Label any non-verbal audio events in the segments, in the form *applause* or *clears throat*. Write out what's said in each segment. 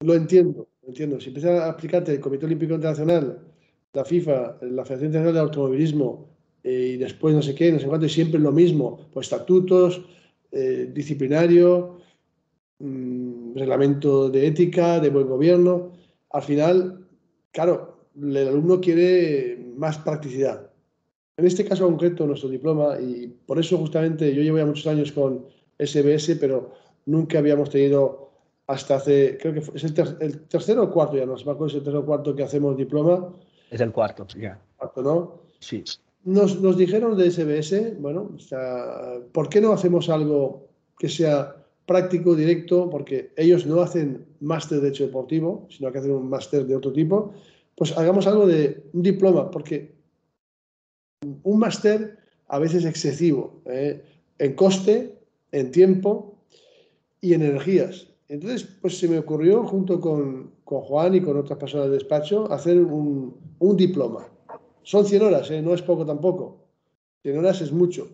lo entiendo, lo entiendo. Si empieza a aplicarte el Comité Olímpico Internacional, la FIFA, la Federación Internacional de Automovilismo eh, y después no sé qué, no sé cuánto, y siempre lo mismo, pues estatutos, eh, disciplinario, mm, reglamento de ética, de buen gobierno, al final, claro, el alumno quiere más practicidad. En este caso concreto, nuestro diploma, y por eso justamente yo llevo ya muchos años con SBS, pero nunca habíamos tenido hasta hace, creo que es el, tercero o cuarto, ya no me acuerdo, es el tercero o cuarto que hacemos diploma. Es el cuarto, ya. Cuarto, ¿no? Sí. Nos, nos dijeron de SBS, bueno, o sea, ¿por qué no hacemos algo que sea práctico, directo? Porque ellos no hacen máster de Derecho Deportivo, sino que hacen un máster de otro tipo. Pues hagamos algo de un diploma, porque un máster a veces excesivo ¿eh? en coste, en tiempo y en energías. Entonces, pues se me ocurrió, junto con, con Juan y con otras personas del despacho, hacer un, un diploma. Son 100 horas, ¿eh? no es poco tampoco. 100 horas es mucho.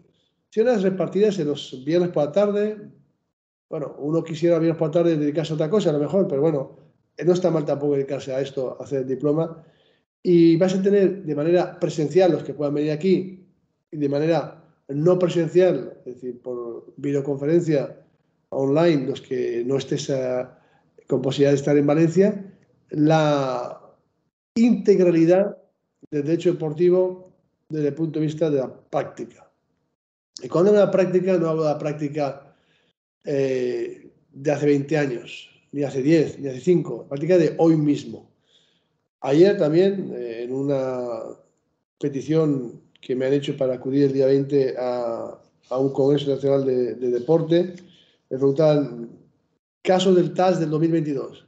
100 horas repartidas en los viernes por la tarde. Bueno, uno quisiera viernes por la tarde dedicarse a otra cosa, a lo mejor, pero bueno, no está mal tampoco dedicarse a esto, a hacer el diploma. Y vas a tener de manera presencial los que puedan venir aquí y de manera no presencial, es decir, por videoconferencia online, los que no estés con posibilidad de estar en Valencia, la integralidad del derecho deportivo desde el punto de vista de la práctica. Y cuando hablo de la práctica, no hablo de la práctica eh, de hace 20 años, ni hace 10, ni hace 5, la práctica de hoy mismo. Ayer también, eh, en una petición que me han hecho para acudir el día 20 a, a un Congreso Nacional de, de Deporte, me preguntaban, casos del TAS del 2022.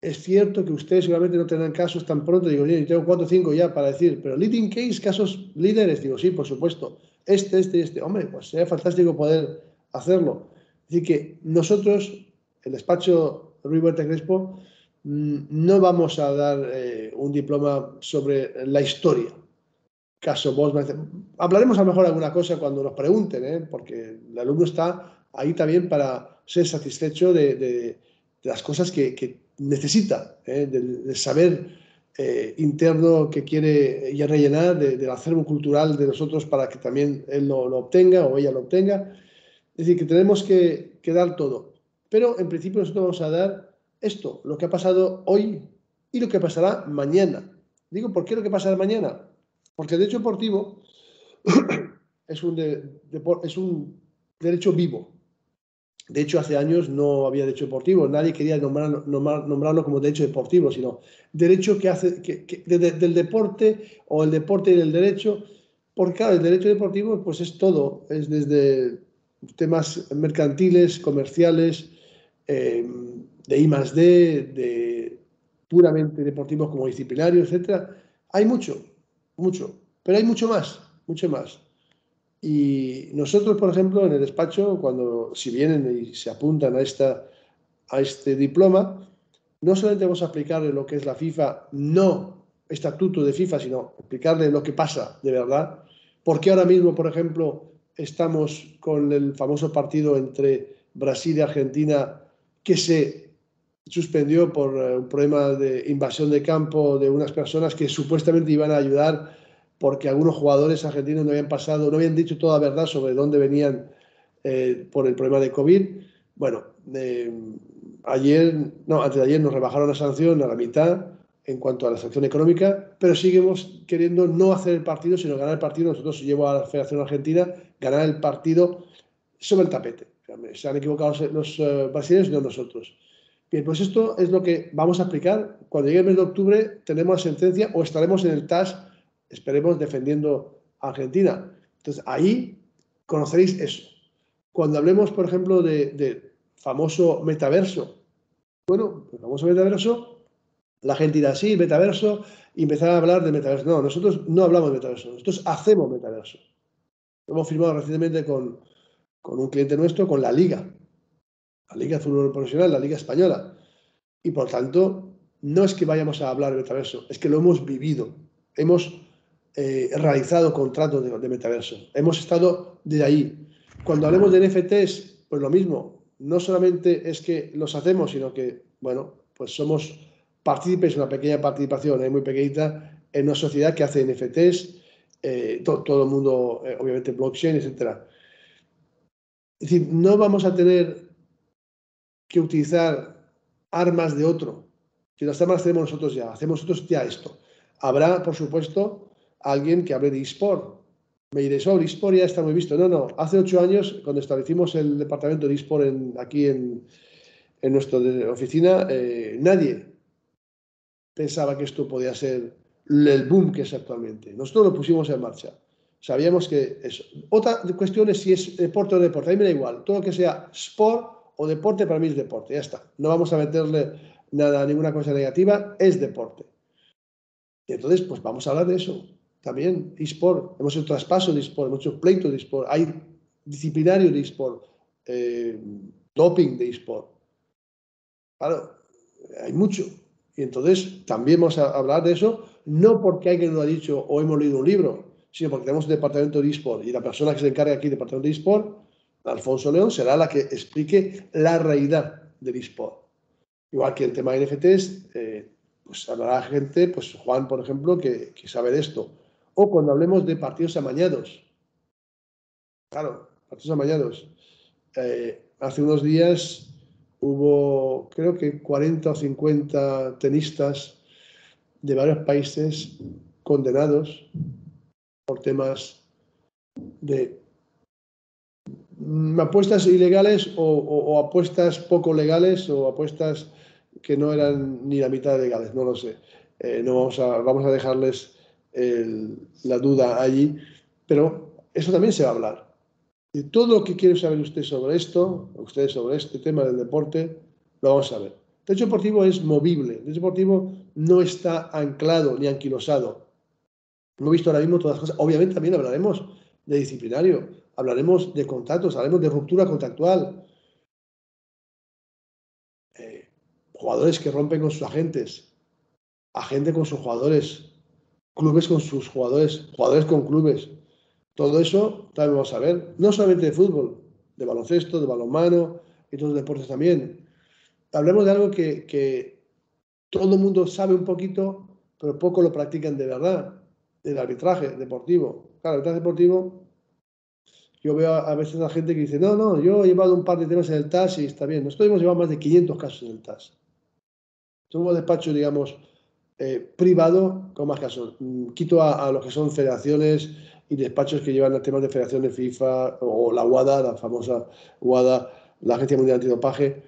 Es cierto que ustedes seguramente no tendrán casos tan pronto. Digo, yo tengo cuatro o cinco ya para decir, pero leading case, casos líderes. Digo, sí, por supuesto. Este, este este. Hombre, pues sería fantástico poder hacerlo. Así que nosotros, el despacho Rui Huerta Crespo, mm, no vamos a dar eh, un diploma sobre la historia. Caso Bosman. Hablaremos a lo mejor alguna cosa cuando nos pregunten, ¿eh? porque el alumno está ahí también para ser satisfecho de, las cosas que, necesita, ¿eh? del, saber eh, interno que quiere ya rellenar, del acervo cultural de nosotros para que también él lo, obtenga o ella lo obtenga. Es decir, que tenemos que, dar todo. Pero en principio nosotros vamos a dar esto, lo que ha pasado hoy y lo que pasará mañana. Digo, ¿por qué lo que pasará mañana? Porque el derecho deportivo *coughs* es un derecho vivo. De hecho, hace años no había derecho deportivo, nadie quería nombrarlo como derecho deportivo, sino derecho que hace del deporte o el deporte y del derecho, porque claro, el derecho deportivo pues es todo, es desde temas mercantiles, comerciales, eh, de I más D, de puramente deportivos como disciplinarios, etc. Hay mucho, mucho, pero hay mucho más, mucho más. Y nosotros, por ejemplo, en el despacho, cuando si vienen y se apuntan a, esta, a este diploma, no solamente vamos a explicarle lo que es la FIFA, no estatuto de FIFA, sino explicarle lo que pasa de verdad. Porque ahora mismo, por ejemplo, estamos con el famoso partido entre Brasil y Argentina que se suspendió por eh, un problema de invasión de campo de unas personas que supuestamente iban a ayudar porque algunos jugadores argentinos no habían pasado, no habían dicho toda la verdad sobre dónde venían eh, por el problema de COVID. Bueno, eh, ayer, no, antes de ayer nos rebajaron la sanción a la mitad en cuanto a la sanción económica, pero seguimos queriendo no hacer el partido, sino ganar el partido. Nosotros llevo a la Federación Argentina ganar el partido sobre el tapete. Se han equivocado los eh, brasileños no nosotros. Bien, pues esto es lo que vamos a explicar. Cuando llegue el mes de octubre tenemos la sentencia o estaremos en el TAS esperemos, defendiendo a Argentina. Entonces, ahí conoceréis eso. Cuando hablemos, por ejemplo, de, famoso metaverso, bueno, el famoso metaverso, la gente dirá, sí, metaverso, y empezar a hablar de metaverso. No, nosotros no hablamos de metaverso, nosotros hacemos metaverso. Hemos firmado recientemente con, con un cliente nuestro, con la Liga, la Liga de Fútbol Profesional, la Liga Española. Y por tanto, no es que vayamos a hablar de metaverso, es que lo hemos vivido. Hemos eh, realizado contratos de, metaverso. Hemos estado de ahí. Cuando hablemos de NFTs, pues lo mismo. No solamente es que los hacemos, sino que, bueno, pues somos partícipes, una pequeña participación, muy pequeñita, en una sociedad que hace NFTs, eh, todo el mundo, eh, obviamente blockchain, etc. Es decir, no vamos a tener que utilizar armas de otro. Si las armas tenemos nosotros ya, hacemos nosotros ya esto. Habrá, por supuesto, alguien que hable de eSport. Me diré, oh, eSport ya está muy visto. No, no. Hace ocho años, cuando establecimos el departamento de eSport en, aquí en, en nuestra oficina, eh, nadie pensaba que esto podía ser el boom que es actualmente. Nosotros lo pusimos en marcha. Sabíamos que eso. Otra cuestión es si es deporte o deporte. A mí me da igual. Todo lo que sea sport o deporte para mí es deporte. Ya está. No vamos a meterle nada, ninguna cosa negativa. Es deporte. Y entonces, pues vamos a hablar de eso. También, eSport. Hemos hecho traspaso de eSport, hemos hecho pleito de eSport. Hay disciplinario de eSport. Eh, doping de eSport. Claro, hay mucho. Y entonces también vamos a hablar de eso, no porque alguien lo ha dicho o hemos leído un libro, sino porque tenemos un departamento de eSport y la persona que se encarga aquí del departamento de eSport, Alfonso León, será la que explique la realidad del eSport. Igual que el tema de NFTs, eh, pues hablará gente, pues Juan, por ejemplo, que, sabe de esto. O cuando hablemos de partidos amañados. Claro, partidos amañados. Eh, hace unos días hubo creo que 40 o 50 tenistas de varios países condenados por temas de apuestas ilegales o, apuestas poco legales o apuestas que no eran ni la mitad legales, no lo sé. Eh, no vamos a, vamos a dejarles la duda allí, pero eso también se va a hablar. Y todo lo que quiere saber usted sobre esto, ustedes sobre este tema del deporte, lo vamos a ver. El derecho deportivo es movible. El derecho deportivo no está anclado ni anquilosado. Hemos visto ahora mismo todas las cosas. Obviamente también hablaremos de disciplinario, hablaremos de contactos, hablaremos de ruptura contactual. Eh, jugadores que rompen con sus agentes, agente con sus jugadores, clubes con sus jugadores, jugadores con clubes. Todo eso también vamos a ver, no solamente de fútbol, de baloncesto, de balonmano y otros deportes también. Hablemos de algo que, todo el mundo sabe un poquito, pero poco lo practican de verdad, el arbitraje deportivo. Claro, el arbitraje deportivo, yo veo a, veces a gente que dice, no, no, yo he llevado un par de temas en el TAS y está bien. Nosotros hemos llevado más de 500 casos en el TAS. Somos despacho, digamos, eh, privado con más casos. Mm, quito a, a, los que son federaciones y despachos que llevan temas de federación de FIFA o la WADA, la famosa WADA, la Agencia Mundial Antidopaje.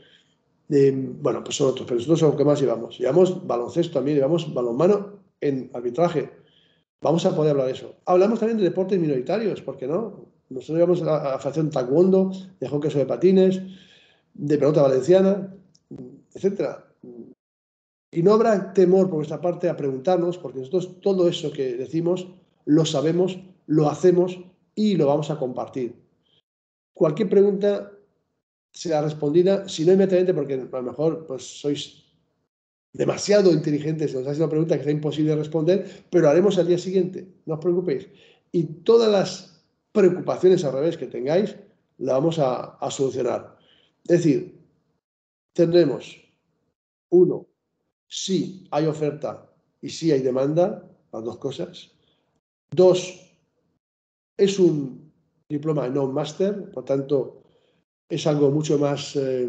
bueno, pues son otros, pero nosotros somos lo que más llevamos. Llevamos baloncesto también, llevamos balonmano en arbitraje. Vamos a poder hablar de eso. Hablamos también de deportes minoritarios, ¿por qué no? Nosotros llevamos a la fracción taekwondo, de hockey sobre patines, de pelota valenciana, etcétera. Y no habrá temor por nuestra parte a preguntarnos, porque nosotros todo eso que decimos lo sabemos lo hacemos y lo vamos a compartir. Cualquier pregunta será respondida, si no inmediatamente, porque a lo mejor pues, sois demasiado inteligentes, nos hacéis una pregunta que sea imposible responder, pero haremos al día siguiente, no os preocupéis. Y todas las preocupaciones al revés que tengáis, las vamos a, a solucionar. Es decir, tendremos, uno, si hay oferta y si hay demanda, las dos cosas. Dos, es un diploma no master, por tanto, es algo mucho más eh,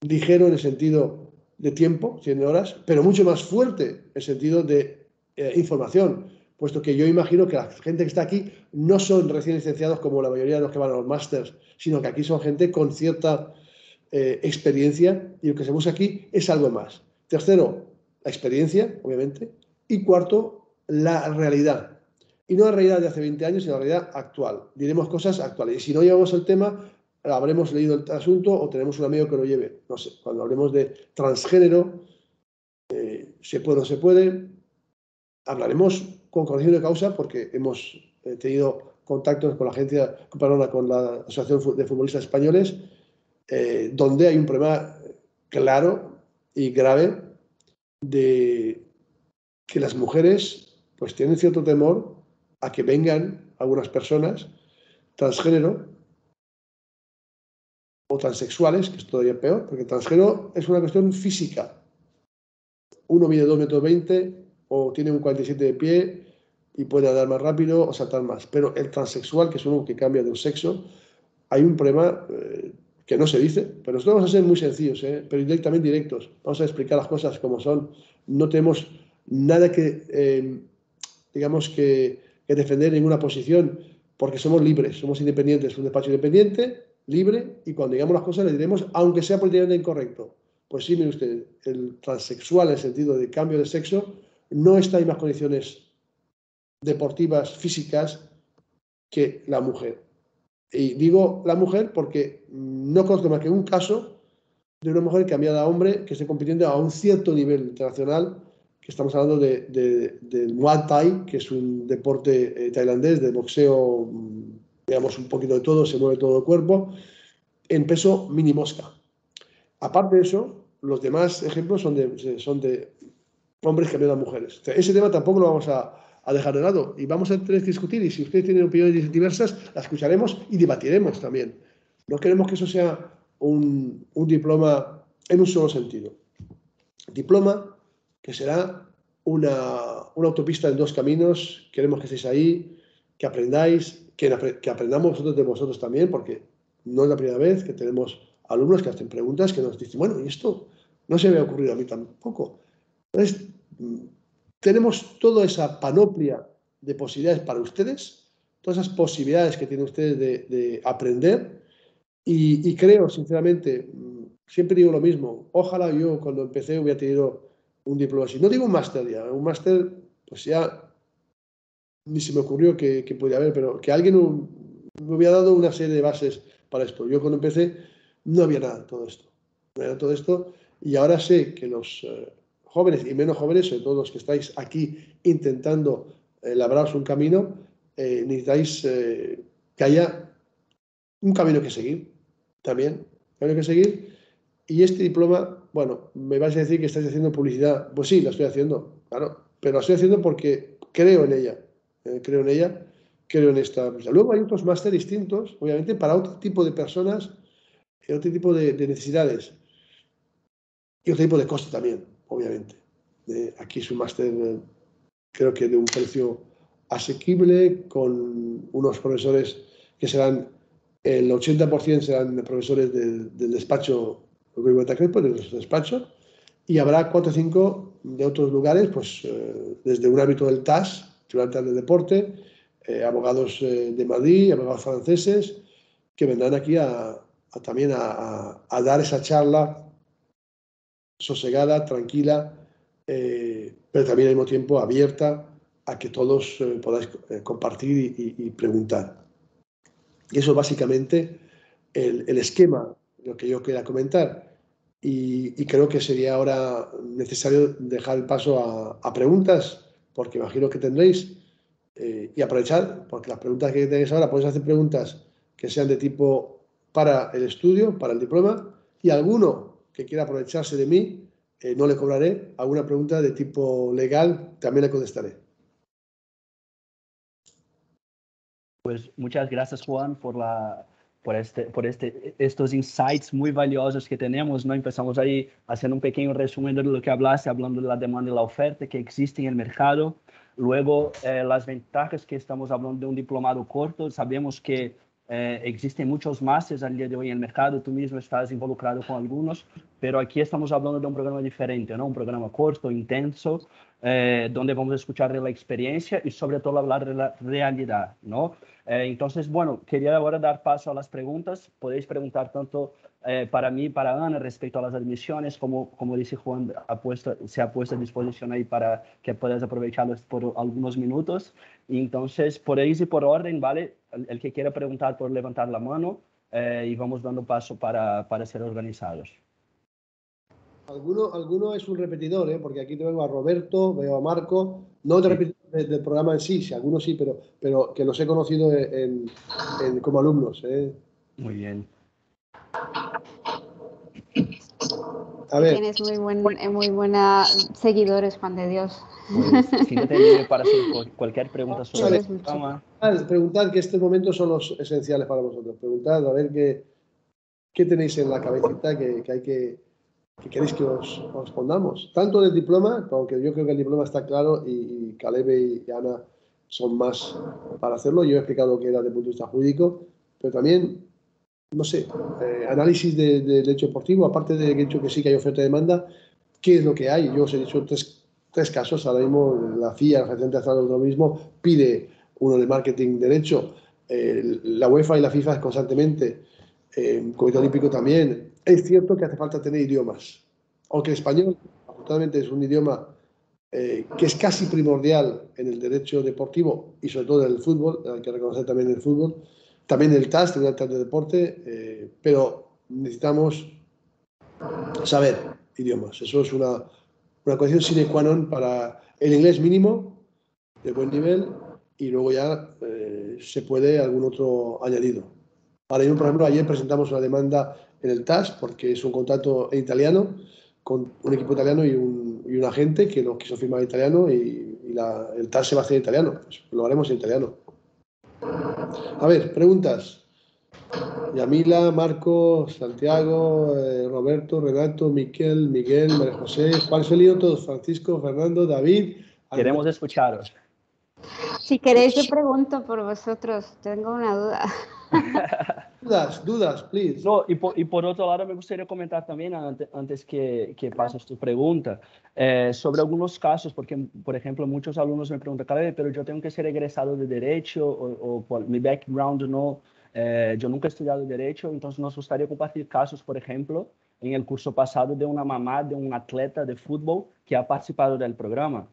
ligero en el sentido de tiempo, 100 horas, pero mucho más fuerte en el sentido de eh, información, puesto que yo imagino que la gente que está aquí no son recién licenciados como la mayoría de los que van a los másters, sino que aquí son gente con cierta eh, experiencia y lo que se busca aquí es algo más. Tercero, la experiencia, obviamente. Y cuarto, la realidad y no la realidad de hace 20 años, sino la realidad actual. Diremos cosas actuales. Y si no llevamos el tema, habremos leído el asunto o tenemos un amigo que lo lleve. No sé, cuando hablemos de transgénero, eh, se puede o no se puede, hablaremos con conocimiento de causa porque hemos eh, tenido contactos con la agencia, con la Asociación de Futbolistas Españoles, eh, donde hay un problema claro y grave de que las mujeres pues tienen cierto temor a que vengan algunas personas transgénero o transexuales, que es todavía peor, porque transgénero es una cuestión física, uno mide 2 metros 20 o tiene un 47 de pie y puede andar más rápido o saltar más. Pero el transexual, que es uno que cambia de un sexo, hay un problema eh, que no se dice, pero nosotros vamos a ser muy sencillos, ¿eh? pero directamente directos. Vamos a explicar las cosas como son. No tenemos nada que, eh, digamos, que, defender ninguna posición, porque somos libres, somos independientes, un despacho independiente, libre, y cuando digamos las cosas le diremos, aunque sea políticamente incorrecto. Pues sí, mire usted, el transexual en el sentido de cambio de sexo no está en más condiciones deportivas, físicas, que la mujer. Y digo la mujer porque no conozco más que un caso de una mujer cambiada a hombre que esté compitiendo a un cierto nivel internacional, que estamos hablando de, del Muay Thai, que es un deporte eh, tailandés de boxeo, digamos, un poquito de todo, se mueve todo el cuerpo, en peso mini mosca. Aparte de eso, los demás ejemplos son de, son de hombres cambiando a mujeres. ese tema tampoco lo vamos a, a dejar de lado y vamos a tener que discutir y si ustedes tienen opiniones diversas, las escucharemos y debatiremos también. No queremos que eso sea un, un diploma en un solo sentido. Diploma que será una, una, autopista en dos caminos, queremos que estéis ahí, que aprendáis, que, que aprendamos nosotros de vosotros también, porque no es la primera vez que tenemos alumnos que hacen preguntas que nos dicen, bueno, ¿y esto no se me ha ocurrido a mí tampoco? Entonces, tenemos toda esa panoplia de posibilidades para ustedes, todas esas posibilidades que tienen ustedes de, aprender y, creo, sinceramente, mm, siempre digo lo mismo, ojalá yo cuando empecé hubiera tenido un diploma así. No digo un máster ya, un máster pues ya ni se me ocurrió que, que haber, pero que alguien me hubiera dado una serie de bases para esto. Yo cuando empecé no había nada de todo esto. No había todo esto y ahora sé que los... Eh, jóvenes y menos jóvenes, sobre todo los que estáis aquí intentando eh, labraros un camino, eh, necesitáis eh, que haya un camino que seguir también, camino que seguir. Y este diploma, bueno, me vais a decir que estáis haciendo publicidad. Pues sí, la estoy haciendo, claro, pero la estoy haciendo porque creo en ella, creo en ella, creo en esta. Luego hay otros máster distintos, obviamente, para otro tipo de personas, otro tipo de, de necesidades y otro tipo de coste también obviamente. aquí es un máster, creo que de un precio asequible, con unos profesores que serán, el 80% serán profesores del, despacho de despacho, y habrá cuatro o cinco de otros lugares, pues eh, desde un ámbito del TAS, Tribunal de Deporte, eh, abogados eh, de Madrid, abogados franceses, que vendrán aquí también a, dar esa charla sosegada, tranquila, eh, pero también al mismo tiempo abierta a que todos eh, podáis eh, compartir y, preguntar. Y eso es básicamente el, el, esquema, lo que yo quería comentar. Y, creo que sería ahora necesario dejar el paso a, a preguntas, porque imagino que tendréis, y aprovechar, porque las preguntas que tenéis ahora, podéis hacer preguntas que sean de tipo para el estudio, para el diploma, y alguno que quiera aprovecharse de mí, eh, no le cobraré. Alguna pregunta de tipo legal también le contestaré. Pues muchas gracias Juan por la por este por este estos insights muy valiosos que tenemos, ¿no? Empezamos ahí haciendo un pequeño resumen de lo que hablaste, hablando de la demanda y la oferta que existe en el mercado. Luego, eh, las ventajas que estamos hablando de un diplomado corto. Sabemos que eh, existen muchos másteres al día de hoy en el mercado, tú mismo estás involucrado con algunos, pero aquí estamos hablando de un programa diferente, ¿no? un programa corto, intenso, eh, donde vamos a escuchar de la experiencia y sobre todo hablar de la realidad. ¿no? Eh, entonces, bueno, quería ahora dar paso a las preguntas. Podéis preguntar tanto eh, para mí, para Ana, respecto a las admisiones, como, como dice Juan, ha puesto, se ha puesto a disposición ahí para que puedas aprovecharlos por algunos minutos. Y entonces, por ahí y por orden, ¿vale? El, que quiera preguntar, por levantar la mano eh, y vamos dando paso para, para ser organizados. Alguno, alguno es un repetidor, ¿eh? porque aquí veo a Roberto, veo a Marco, no de del programa en sí, sí, algunos sí, pero, pero que los he conocido en, como alumnos. ¿eh? Muy bien. A ver. Tienes muy, buen, muy buena seguidores, Juan de Dios. Si no te para hacer cualquier pregunta sobre el programa. Preguntad que estos momentos son los esenciales para vosotros. Preguntad a ver qué, qué tenéis en la cabecita que, que hay que que queréis que os, respondamos. Tanto del diploma, aunque yo creo que el diploma está claro y, y Caleb y Ana son más para hacerlo. Yo he explicado que era desde el punto de vista jurídico, pero también, no sé, eh, análisis del de, hecho deportivo, aparte de hecho que sí que hay oferta y demanda, ¿qué es lo que hay? Yo os he dicho tres, tres casos. Ahora mismo la FIA, la Federación Internacional de Automovilismo, pide uno de marketing derecho, eh, la UEFA y la FIFA constantemente, eh, el Comité Olímpico también. Es cierto que hace falta tener idiomas, aunque el español, afortunadamente, es un idioma eh, que es casi primordial en el derecho deportivo y sobre todo en el fútbol, hay que reconocer también el fútbol, también el TAS, el TAS de deporte, eh, pero necesitamos saber idiomas. Eso es una, una condición sine qua non para el inglés mínimo, de buen nivel, y luego ya eh, se puede algún otro añadido. Ahora mismo, por ejemplo, ayer presentamos una demanda en el TAS porque es un contrato en italiano con un equipo italiano y un, y un agente que lo quiso firmar en italiano y, el TAS se va a hacer en italiano. Pues lo haremos en italiano. A ver, preguntas. Yamila, Marco, Santiago, eh, Roberto, Renato, Miquel, Miguel, María José, Juan Felio, todos, Francisco, Fernando, David. Queremos escucharos. Si queréis, yo pregunto por vosotros. Tengo una duda. *laughs* dudas, dudas, please. No, y, por, y por otro lado, me gustaría comentar también, antes, antes que, que, pases tu pregunta, eh, sobre algunos casos, porque, por ejemplo, muchos alumnos me preguntan, pero yo tengo que ser egresado de Derecho o, o por mi background no, eh, yo nunca he estudiado Derecho, entonces nos gustaría compartir casos, por ejemplo, en el curso pasado de una mamá de un atleta de fútbol que ha participado del programa,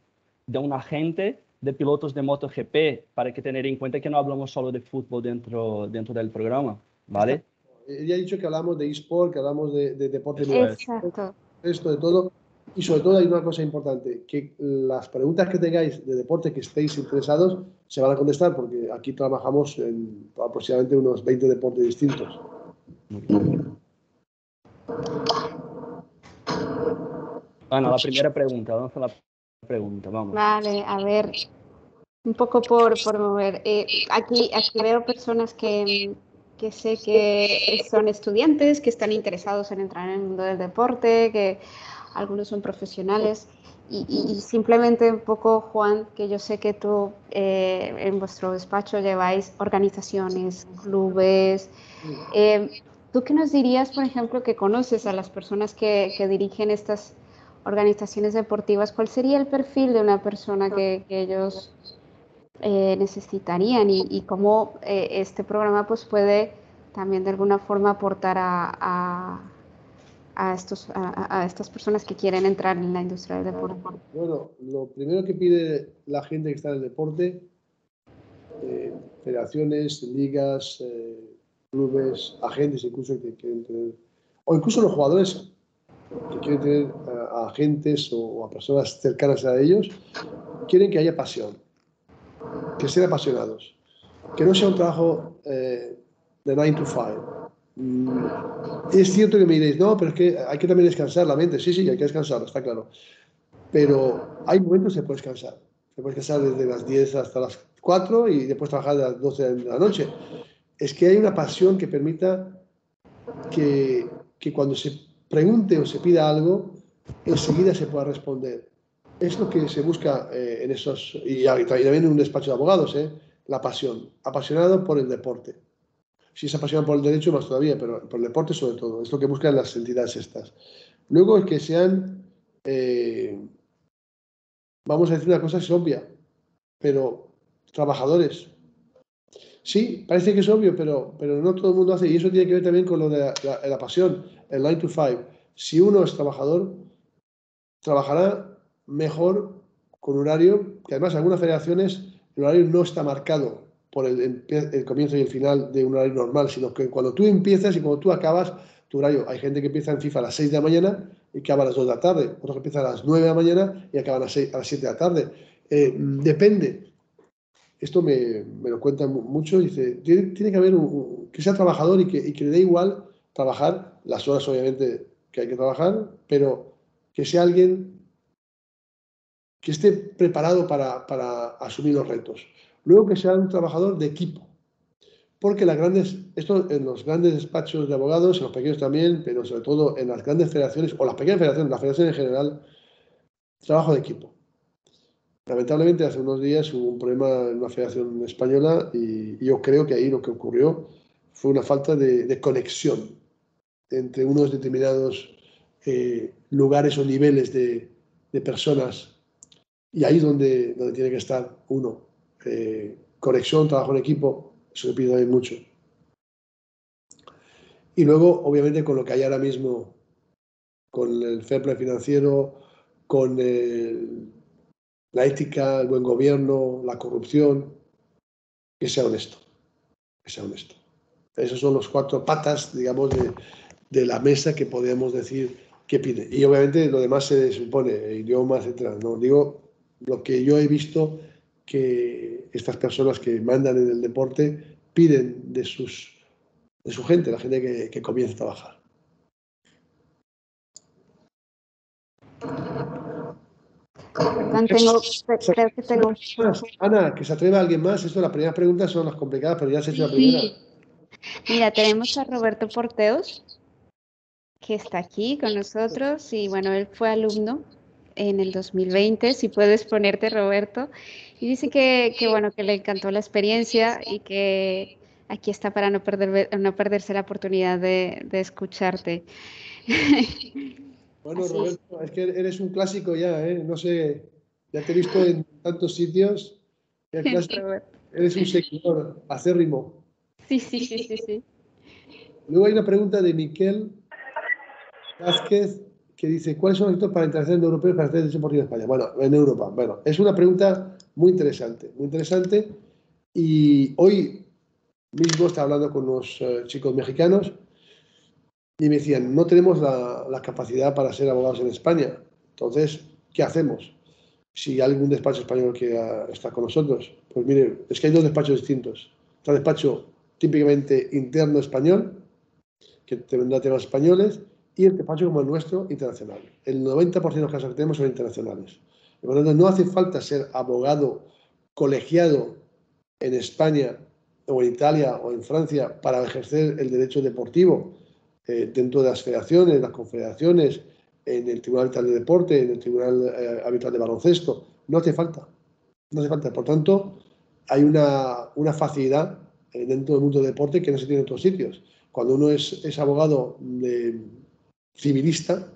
de un agente de pilotos de MotoGP, para que tener en cuenta que no hablamos solo de fútbol dentro, dentro del programa, ¿vale? Ella ha dicho que hablamos de eSport, que hablamos de, de deporte. Exacto. Esto de todo. Y sobre todo hay una cosa importante, que las preguntas que tengáis de deporte que estéis interesados se van a contestar porque aquí trabajamos en aproximadamente unos 20 deportes distintos. Bueno, la primera pregunta, vamos a la pregunta, vamos. Vale, a ver, un poco por, por mover. Eh, aquí, aquí veo personas que, que sé que son estudiantes, que están interesados en entrar en el mundo del deporte, que algunos son profesionales. Y, y, simplemente un poco, Juan, que yo sé que tú eh, en vuestro despacho lleváis organizaciones, clubes. Eh, ¿Tú qué nos dirías, por ejemplo, que conoces a las personas que, que dirigen estas organizaciones deportivas, ¿cuál sería el perfil de una persona que, que ellos eh, necesitarían y, y cómo eh, este programa pues, puede también de alguna forma aportar a, a, a estos, a, estas personas que quieren entrar en la industria del deporte? Bueno, lo primero que pide la gente que está en el deporte, eh, federaciones, ligas, eh, clubes, agentes incluso que quieren tener, o incluso los jugadores que quieren tener a, agentes o a personas cercanas a ellos, quieren que haya pasión, que sean apasionados, que no sea un trabajo eh, de 9 to 5. Mm, es cierto que me diréis, no, pero es que hay que también descansar la mente. Sí, sí, hay que descansar, está claro. Pero hay momentos que se puede descansar. Se puede descansar desde las 10 hasta las 4 y después trabajar de las 12 de la noche. Es que hay una pasión que permita que, que cuando se pregunte o se pida algo, enseguida se pueda responder. Es lo que se busca eh, en esos, y, también en un despacho de abogados, eh, la pasión. Apasionado por el deporte. Si es apasionado por el derecho, más todavía, pero por el deporte sobre todo. Es lo que buscan las entidades estas. Luego es que sean, eh, vamos a decir una cosa, es obvia, pero trabajadores. Sí, parece que es obvio, pero, pero no todo el mundo hace, y eso tiene que ver también con lo de la, la, pasión, el 9 to 5. Si uno es trabajador, trabajará mejor con horario, que además en algunas federaciones el horario no está marcado por el, el, comienzo y el final de un horario normal, sino que cuando tú empiezas y cuando tú acabas, tu horario, hay gente que empieza en FIFA a las 6 de la mañana y acaba a las 2 de la tarde, otros que empiezan a las 9 de la mañana y acaban a, 6, a las 7 de la tarde. Eh, depende. Esto me, me, lo cuentan mucho, dice, tiene, tiene que haber un, un, que sea trabajador y que, y que le dé igual trabajar las horas obviamente que hay que trabajar, pero que sea alguien que esté preparado para, para asumir los retos. Luego que sea un trabajador de equipo. porque en los grandes despachos de abogados, en los pequeños también, pero sobre todo en las grandes federaciones o las pequeñas federaciones, las federaciones en general, trabajo de equipo. Lamentablemente hace unos días hubo un problema en una federación española y, yo creo que ahí lo que ocurrió fue una falta de, conexión entre unos determinados eh, lugares o niveles de, personas y ahí donde, donde tiene que estar uno. Eh, conexión, trabajo en equipo, eso le pido también mucho. Y luego, obviamente, con lo que hay ahora mismo, con el play financiero, con la ética, el buen gobierno, la corrupción, que sea honesto, que sea honesto. Esos son los cuatro patas, digamos, de, la mesa que podemos decir que pide. Y obviamente lo demás se supone, idiomas, etcétera. No digo lo que yo he visto que estas personas que mandan en el deporte piden de, sus, de su gente, la gente que, que comienza a trabajar. Ana, que se atreva alguien más. Esto, las primeras preguntas son las complicadas, pero ya has hecho la primera. Mira, tenemos a Roberto Porteos, que está aquí con nosotros y bueno, él fue alumno en el 2020, si puedes ponerte Roberto, y dice que, que, bueno, que le encantó la experiencia y que aquí está para no, perder, no perderse la oportunidad de, de escucharte. Bueno, Roberto, es que eres un clásico ya, ¿eh? No sé, ya te he visto en tantos sitios. Eres un seguidor acérrimo. Sí, sí, sí, sí, sí. Luego hay una pregunta de Miquel Vázquez que dice, ¿cuáles son los retos para la en europeos para hacer deportivo en España? Bueno, en Europa. Bueno, es una pregunta muy interesante, muy interesante. Y hoy mismo estaba hablando con unos eh, chicos mexicanos y me decían, no tenemos la, capacidad para ser abogados en España. Entonces, ¿qué hacemos? Si hay algún despacho español que ah, está con nosotros, pues mire, es que hay dos despachos distintos. Está el despacho típicamente interno español, que tendrá temas españoles, y el despacho como el nuestro, internacional. El 90% de los casos que tenemos son internacionales. No hace falta ser abogado colegiado en España o en Italia o en Francia para ejercer el derecho deportivo eh, dentro de las federaciones, las confederaciones, en el Tribunal Arbitral de Deporte, en el Tribunal eh, de Baloncesto. No hace falta. No hace falta. Por tanto, hay una, una facilidad eh, dentro del mundo del deporte que no se tiene en otros sitios. Cuando uno es, es abogado de, civilista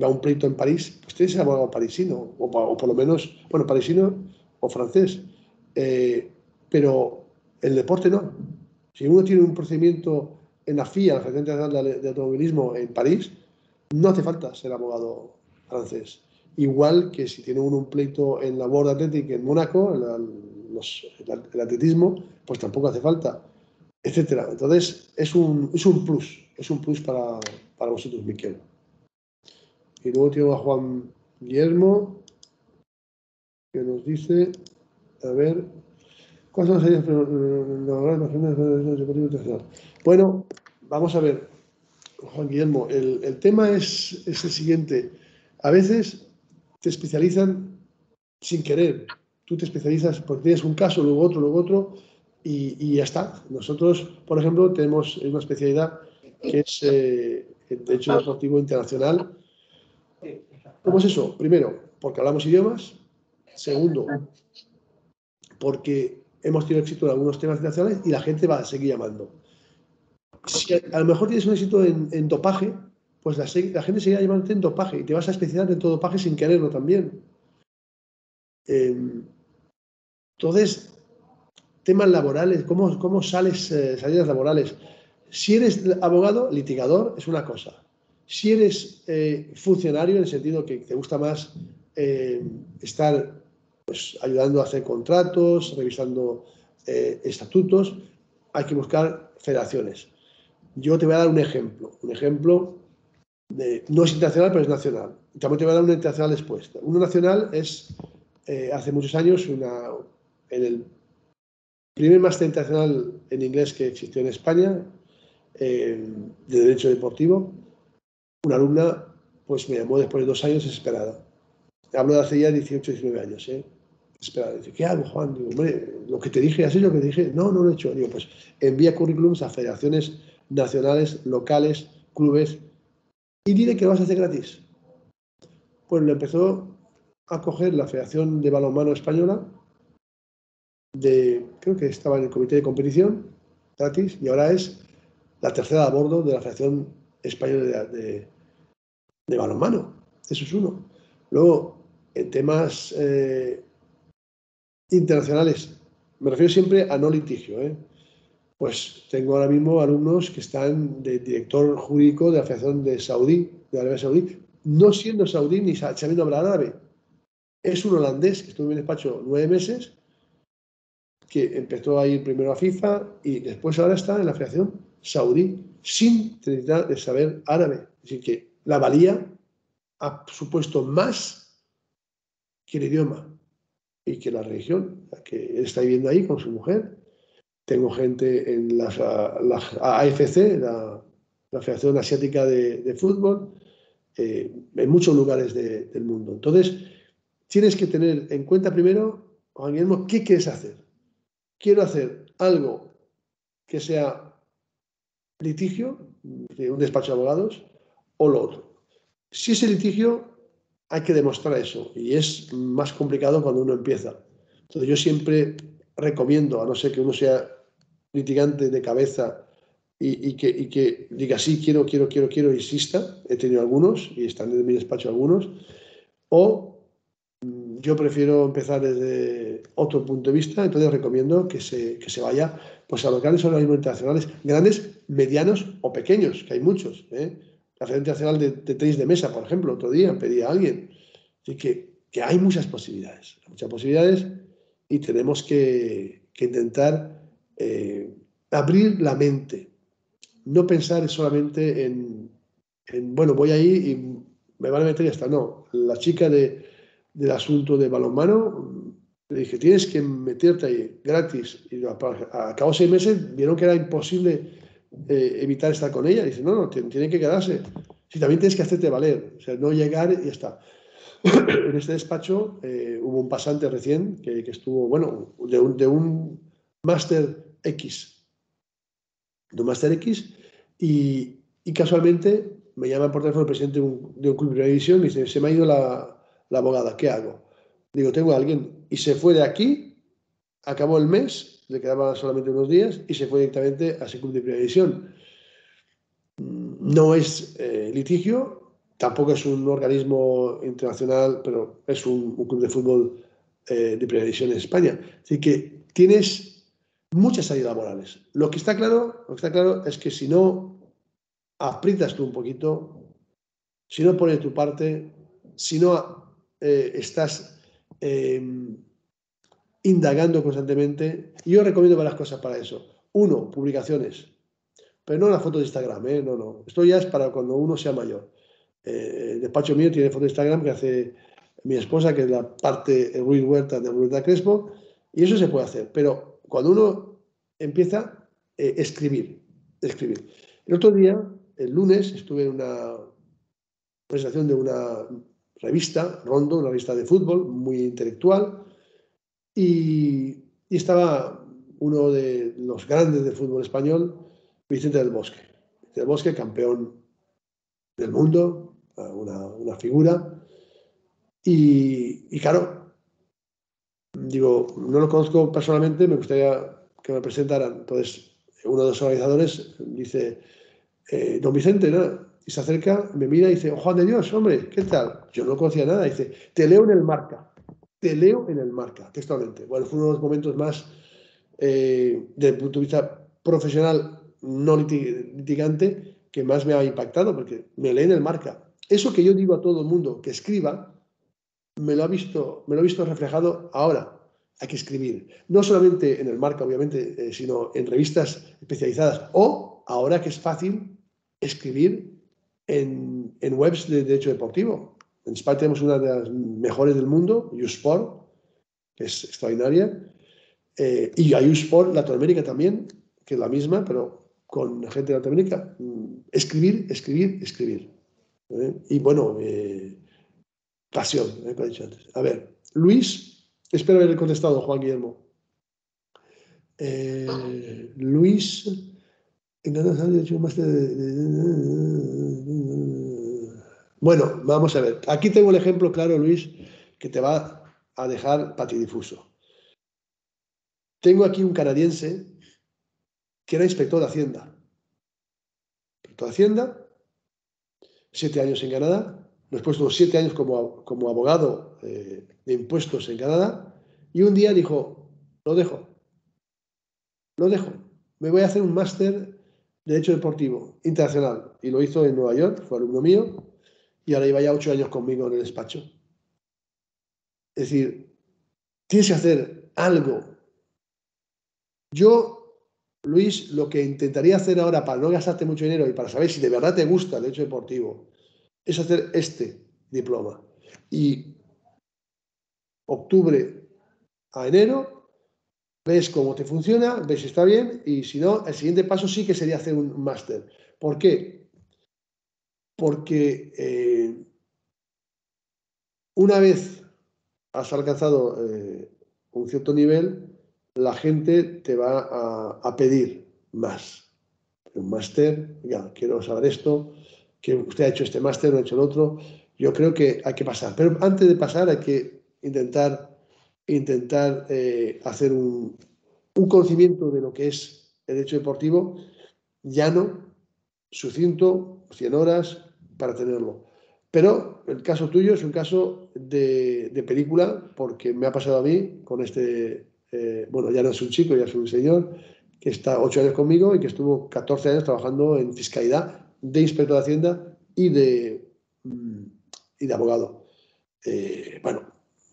va a un pleito en París, pues tiene que ser abogado parisino, o, o, por lo menos, bueno, parisino o francés. pero el deporte no. Si uno tiene un procedimiento en la FIA, la Federación Internacional de Automovilismo en París, no hace falta ser abogado francés. Igual que si tiene uno un pleito en la World Athletic en Mónaco, el, atletismo, pues tampoco hace falta, etcétera. Entonces, es un, es un plus, es un plus para, para vosotros, Miquel. Y luego tengo a Juan Guillermo, que nos dice, a ver, ¿cuáles son las bueno, vamos a ver, Juan Guillermo, el, tema es, el siguiente. A veces te especializan sin querer. Tú te especializas porque tienes un caso, luego otro, luego otro, y, ya está. Nosotros, por ejemplo, tenemos una especialidad que es eh, el derecho deportivo internacional. ¿Cómo es eso? Primero, porque hablamos idiomas. Segundo, porque hemos tenido éxito en algunos temas internacionales y la gente va a seguir llamando si a, lo mejor tienes un éxito en, dopaje, pues la, gente seguirá llamándote en dopaje y te vas a especializar en todo dopaje sin quererlo también. Em, entonces, temas laborales, ¿cómo, sales, eh, salidas laborales? Si eres abogado, litigador, es una cosa. Si eres eh, funcionario, en el sentido que te gusta más eh, estar pues, ayudando a hacer contratos, revisando estatutos, hay que buscar federaciones. Yo te voy a dar un ejemplo. Un ejemplo de, no es internacional, pero es nacional. También te voy a dar una internacional después. Uno nacional es, eh, hace muchos años, una, en el primer máster internacional en inglés que existió en España, eh, de Derecho Deportivo, una alumna pues me llamó después de dos años desesperada. Hablo de hace ya 18, 19 años. ¿eh? Espera, dice, ¿qué hago, Juan? Digo, hombre, lo que te dije, ¿has hecho lo que te dije? No, no lo he hecho. Digo, pues envía currículums a federaciones nacionales, locales, clubes, y dile que lo vas a hacer gratis. Pues lo empezó a coger la Federación de Balonmano Española, de, creo que estaba en el comité de competición, gratis, y ahora es la tercera a bordo de la Federación Española de, de, Balonmano. Eso es uno. Luego, en temas eh, internacionales, me refiero siempre a no litigio, ¿eh? pues tengo ahora mismo alumnos que están de director jurídico de la Federación de Saudí, de Arabia Saudí, no siendo saudí ni sabiendo hablar árabe. Es un holandés que estuvo en mi despacho nueve meses, que empezó a ir primero a FIFA y después ahora está en la Federación Saudí, sin saber árabe. Es decir, que la valía ha supuesto más que el idioma y que la religión, que está viviendo ahí con su mujer, tengo gente en la, AFC, la, Federación Asiática de, Fútbol, eh, en muchos lugares del mundo. Entonces, tienes que tener en cuenta primero, Juan Guillermo, qué quieres hacer. Quiero hacer algo que sea litigio, un despacho de abogados, o lo otro. Si es el litigio, hay que demostrar eso y es más complicado cuando uno empieza. Entonces yo siempre recomiendo, a no ser que uno sea litigante de cabeza y, que, diga sí, quiero, quiero, quiero, quiero, insista, he tenido algunos y están en mi despacho algunos, o yo prefiero empezar desde otro punto de vista, entonces recomiendo que se, que se vaya pues, a los grandes organismos internacionales, grandes, medianos o pequeños, que hay muchos. ¿eh? La Federación Internacional de, Tenis de Mesa, por ejemplo, otro día pedí a alguien. Así que, que hay muchas posibilidades, muchas posibilidades y tenemos que, intentar eh, abrir la mente, no pensar solamente en, bueno, voy ahí y me van a meter y hasta no. La chica de, del asunto de balonmano le dije, tienes que meterte ahí gratis. Y a, cabo de seis meses vieron que era imposible eh, evitar estar con ella. Y dice, no, no, tiene que quedarse. Si también tienes que hacerte valer, o sea, no llegar y ya está. *clears throat* en este despacho eh, hubo un pasante recién que, estuvo, bueno, de un, de un máster X, de un máster X, y, y, casualmente me llama por teléfono el presidente de un, de un club de división y dice, se me ha ido la, la, abogada, ¿qué hago? Digo, tengo a alguien. Y se fue de aquí, acabó el mes, le quedaban solamente unos días, y se fue directamente a ese club de primera división. No es eh, litigio, Tampoco es un organismo internacional, pero es un, club de fútbol eh, de primera división en España. Así que tienes muchas salidas laborales. Lo que está claro, lo que está claro es que si no aprietas tú un poquito, si no pones tu parte, si no eh, estás em, indagando constantemente, yo recomiendo varias cosas para eso. Uno, publicaciones, pero no las fotos de Instagram, ¿eh? no, no. Esto ya es para cuando uno sea mayor el despacho mío tiene foto de Instagram que hace mi esposa, que es la parte Ruiz Huerta de Huerta Crespo, y eso se puede hacer. Pero cuando uno empieza a eh, escribir, escribir. El otro día, el lunes, estuve en una presentación de una revista, Rondo, una revista de fútbol muy intelectual, y, estaba uno de los grandes del fútbol español, Vicente del Bosque. Vicente del Bosque, campeón del mundo, una, figura. Y, claro, digo, no lo conozco personalmente, me gustaría que me presentaran. Entonces, uno de los organizadores dice, eh, don Vicente, ¿no? Y se acerca, me mira y dice, Juan de Dios, hombre, ¿qué tal? Yo no conocía nada, dice, te leo en el marca, te leo en el marca, textualmente. Bueno, fue uno de los momentos más, eh, desde el punto de vista profesional, no litigante, que más me ha impactado, porque me lee en el marca. Eso que yo digo a todo el mundo que escriba, me lo, ha visto, me lo he visto reflejado ahora. Hay que escribir. No solamente en el marca, obviamente, eh, sino en revistas especializadas. O, ahora que es fácil, escribir en, webs de derecho deportivo. En España tenemos una de las mejores del mundo, USport, que es extraordinaria. Eh, y hay USport Latinoamérica también, que es la misma, pero con gente de Latinoamérica. Mm, escribir, escribir, escribir. ¿eh? Y bueno, eh, pasión, ¿eh? A ver, Luis Espero haber contestado, Juan Guillermo. Luis, Bueno, vamos a ver. Aquí tengo el ejemplo claro, Luis, que te va a dejar patidifuso. Tengo aquí un canadiense que era inspector de Hacienda. Inspector de Hacienda, siete años en Canadá, después tuvo siete años como, como abogado eh, de impuestos en Canadá, y un día dijo, lo dejo, lo dejo, me voy a hacer un máster de Derecho Deportivo Internacional. Y lo hizo en Nueva York, fue alumno mío, y ahora lleva ya ocho años conmigo en el despacho. Es decir, tienes que hacer algo. Yo, Luis, lo que intentaría hacer ahora para no gastarte mucho dinero y para saber si de verdad te gusta el derecho deportivo, es hacer este diploma. Y octubre a enero, ves cómo te funciona, ves si está bien y si no, el siguiente paso sí que sería hacer un máster. ¿Por qué? Porque eh, una vez has alcanzado eh, un cierto nivel, la gente te va a, pedir más. Un máster, ya, quiero saber esto, que usted ha hecho este máster, no ha hecho el otro. Yo creo que hay que pasar. Pero antes de pasar hay que intentar, intentar eh, hacer un, conocimiento de lo que es el derecho deportivo llano, sucinto, 100 horas para tenerlo. Pero el caso tuyo es un caso de, película, porque me ha pasado a mí con este, eh, bueno, ya no es un chico, ya es un señor, que está ocho años conmigo y que estuvo 14 años trabajando en fiscalidad de inspector de Hacienda y de, mm, y de abogado. Eh, bueno,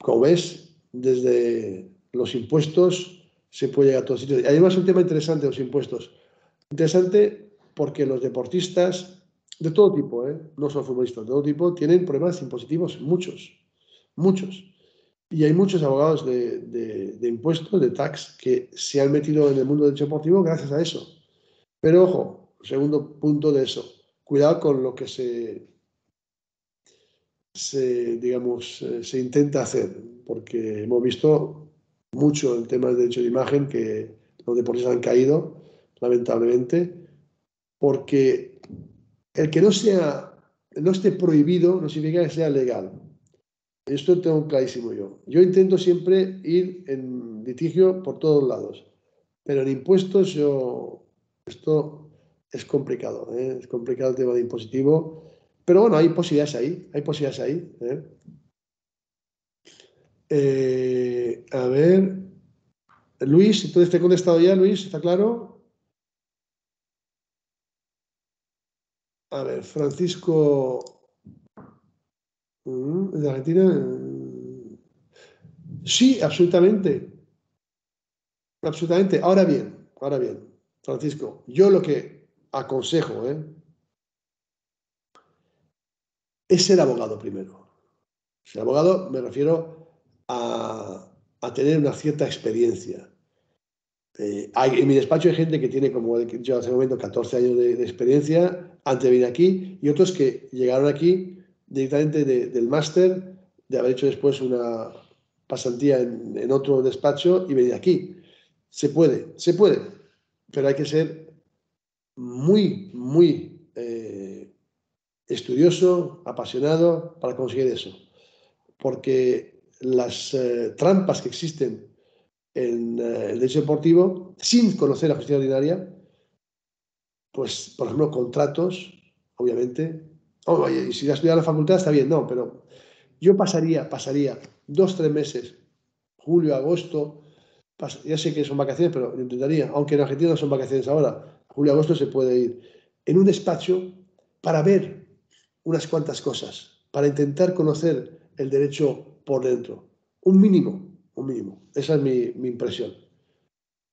como ves, desde los impuestos se puede llegar a todos sitios. Y además un tema interesante los impuestos. Interesante porque los deportistas de todo tipo, ¿eh? no solo futbolistas, de todo tipo, tienen problemas impositivos, muchos, muchos. Y hay muchos abogados de, de, impuestos, de tax, que se han metido en el mundo del deportivo gracias a eso. Pero ojo, segundo punto de eso, cuidado con lo que se, se digamos, eh, se intenta hacer, porque hemos visto mucho en temas de derecho de imagen que los deportistas han caído, lamentablemente, porque el que no sea, no esté prohibido no significa que sea legal. Esto tengo clarísimo yo. Yo intento siempre ir en litigio por todos lados, pero en impuestos yo, esto es complicado, ¿eh? es complicado el tema de impositivo, pero bueno, hay posibilidades ahí, hay posibilidades ahí. ¿eh? Eh, a ver, Luis, entonces te he contestado ya, Luis, ¿está claro? A ver, Francisco. Mm, ¿De Argentina? Sí, absolutamente. Absolutamente. Ahora bien, ahora bien, Francisco, yo lo que aconsejo ¿eh? es ser abogado primero. Ser abogado me refiero a, tener una cierta experiencia. Eh, hay, en mi despacho hay gente que tiene, como yo hace un momento, 14 años de experiencia antes de venir aquí, y otros que llegaron aquí directamente del máster, de haber hecho después una pasantía en, otro despacho y venir aquí. Se puede, se puede, pero hay que ser muy, muy eh, estudioso, apasionado para conseguir eso. Porque las eh, trampas que existen en eh, el derecho deportivo, sin conocer la justicia ordinaria, pues, por ejemplo, contratos, obviamente. oye, y si has estudiado en la facultad está bien, no, pero yo pasaría, pasaría dos, tres meses, julio, agosto, ya sé que son vacaciones, pero lo intentaría, aunque en Argentina no son vacaciones ahora, julio, agosto se puede ir, en un despacho para ver unas cuantas cosas, para intentar conocer el derecho por dentro. Un mínimo, un mínimo. Esa es mi, mi impresión.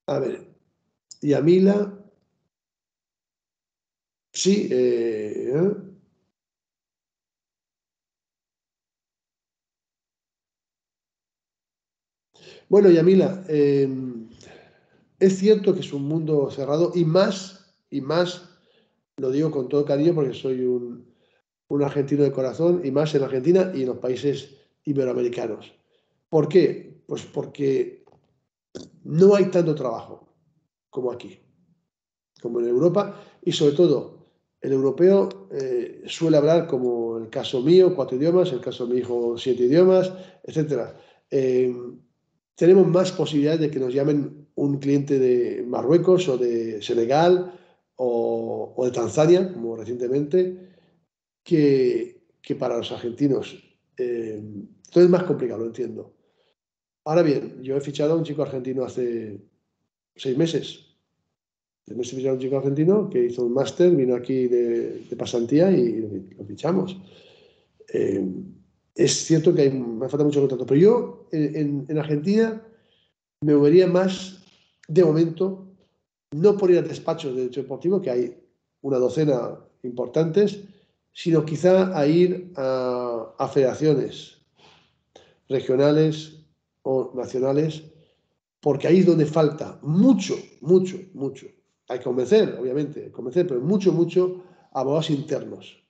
A ver, y a Mila, Sí, eh, ¿eh? Bueno, Yamila, em, es cierto que es un mundo cerrado y más, y más, lo digo con todo cariño porque soy un, argentino de corazón y más en Argentina y en los países iberoamericanos. ¿Por qué? Pues porque no hay tanto trabajo como aquí, como en Europa, y sobre todo el europeo eh, suele hablar, como el caso mío, cuatro idiomas, el caso de mi hijo, siete idiomas, etc. Eh, tenemos más posibilidades de que nos llamen un cliente de Marruecos o de Senegal o, de Tanzania, como recientemente, que, para los argentinos. Eh, entonces es más complicado, lo entiendo. Ahora bien, yo he fichado a un chico argentino hace seis meses. He fichado a un chico argentino que hizo un máster, vino aquí de, pasantía y lo fichamos. Eh, es cierto que hay, me falta mucho contrato, pero yo en, en, Argentina me movería más de momento, no por ir al despacho de derecho deportivo, que hay una docena importantes, sino quizá a ir a, a federaciones regionales, o nacionales, porque ahí es donde falta mucho, mucho, mucho. Hay que convencer, obviamente, convencer, pero mucho, mucho abogados internos.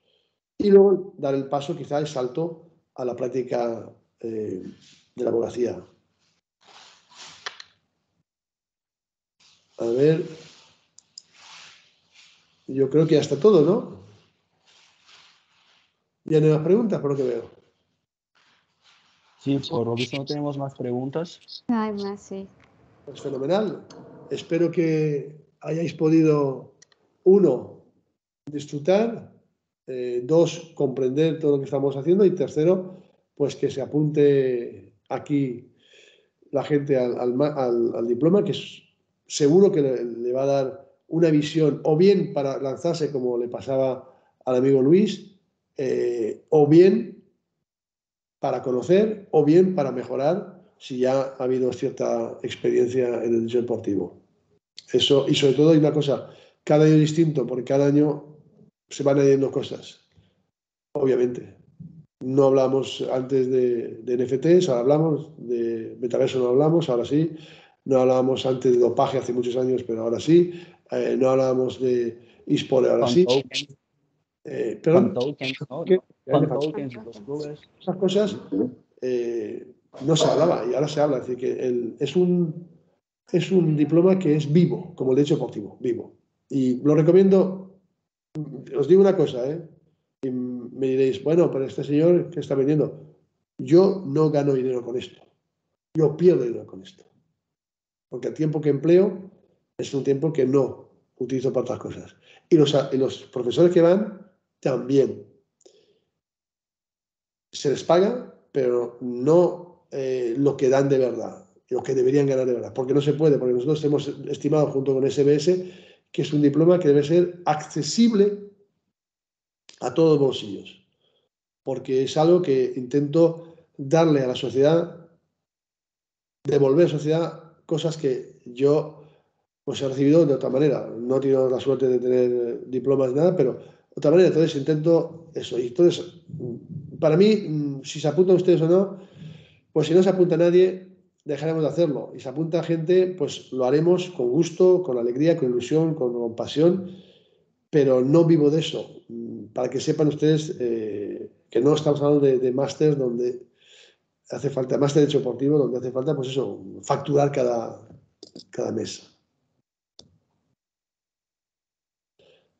Y luego dar el paso, quizá el salto a la práctica eh, de la abogacía. A ver, yo creo que ya está todo, ¿no? Ya no hay más preguntas, por lo que veo. Sí, por lo visto no tenemos más preguntas. hay más, sí. Pues fenomenal. Espero que hayáis podido, uno, disfrutar, eh, dos, comprender todo lo que estamos haciendo y tercero, pues que se apunte aquí la gente al, al, diploma, que es, seguro que le, va a dar una visión, o bien para lanzarse como le pasaba al amigo Luis, eh, o bien para conocer o bien para mejorar si ya ha habido cierta experiencia en el derecho deportivo. Eso, y sobre todo hay una cosa, cada año es distinto, porque cada año se van añadiendo cosas, obviamente. No hablamos antes de, de NFTs, ahora hablamos, de metaverso no hablamos, ahora sí. No hablábamos antes de dopaje hace muchos años, pero ahora sí. Eh, no hablábamos de eSport, ahora sí. Eh, perdón, Esas cosas eh, no se hablaba y ahora se habla. Es decir, que es, un, es un diploma que es vivo, como el derecho deportivo, vivo. Y lo recomiendo. Os digo una cosa, ¿eh? Y me diréis, bueno, pero este señor que está vendiendo, yo no gano dinero con esto. Yo pierdo dinero con esto. Porque el tiempo que empleo es un tiempo que no utilizo para otras cosas. Y los, y los profesores que van también. Se les paga, pero no eh, lo que dan de verdad, lo que deberían ganar de verdad, porque no se puede, porque nosotros hemos estimado junto con SBS que es un diploma que debe ser accesible a todos los bolsillos, porque es algo que intento darle a la sociedad, devolver a la sociedad cosas que yo pues he recibido de otra manera. No he tenido la suerte de tener diplomas ni nada, pero otra manera. Entonces intento eso. Y entonces, para mí, mm, si se apuntan ustedes o no, pues si no se apunta nadie, dejaremos de hacerlo. Y se apunta gente, pues lo haremos con gusto, con alegría, con ilusión, con, pasión, pero no vivo de eso. Mm, para que sepan ustedes eh, que no estamos hablando de, de máster donde hace falta, máster de derecho deportivo, donde hace falta, pues eso, facturar cada, cada mes.